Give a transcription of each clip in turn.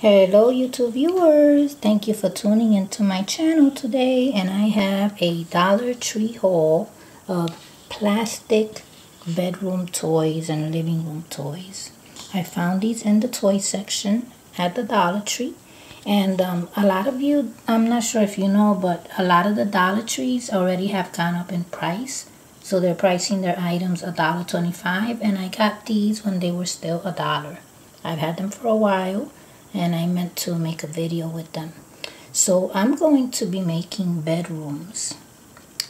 Hello YouTube viewers, thank you for tuning into my channel today and I have a Dollar Tree haul of plastic bedroom toys and living room toys. I found these in the toy section at the Dollar Tree and um, a lot of you, I'm not sure if you know, but a lot of the Dollar Trees already have gone up in price. So they're pricing their items a dollar twenty-five, and I got these when they were still a dollar. I've had them for a while and I meant to make a video with them. So I'm going to be making bedrooms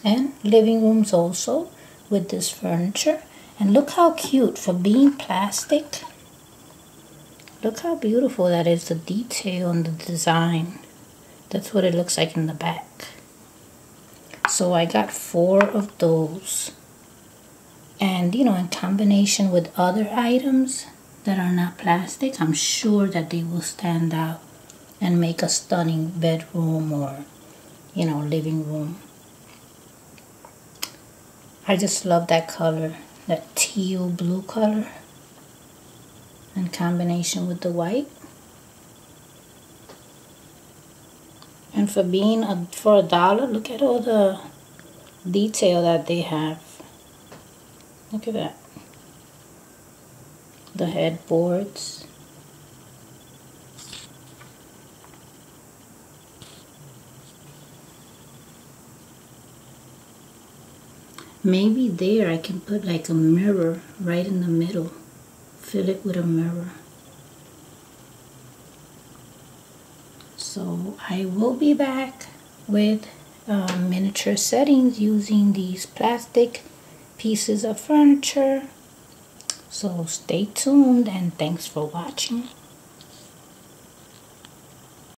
and living rooms also with this furniture. And look how cute for being plastic. Look how beautiful that is, the detail and the design. That's what it looks like in the back. So I got four of those. And, you know, in combination with other items, that are not plastic, I'm sure that they will stand out and make a stunning bedroom or, you know, living room. I just love that color, that teal blue color in combination with the white. And for being a, for a dollar, look at all the detail that they have. Look at that the headboards. Maybe there I can put like a mirror right in the middle. Fill it with a mirror. So I will be back with uh, miniature settings using these plastic pieces of furniture so stay tuned and thanks for watching.